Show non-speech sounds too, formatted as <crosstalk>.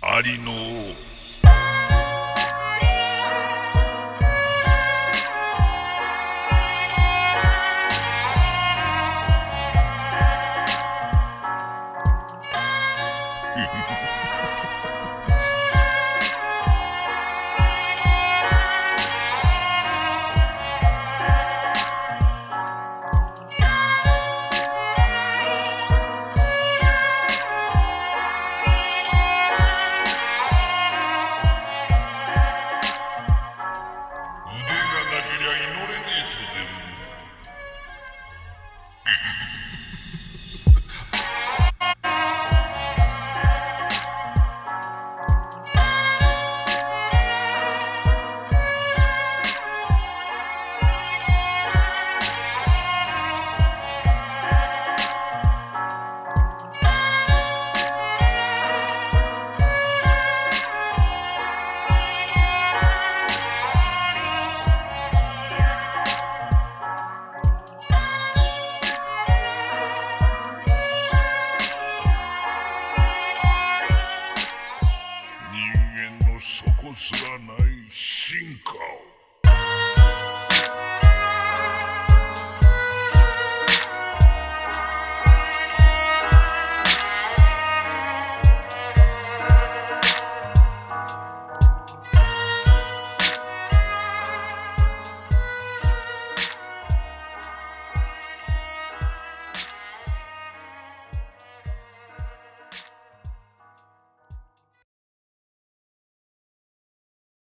ありの <laughs> ゃ祈れねえとでもすらない進化を。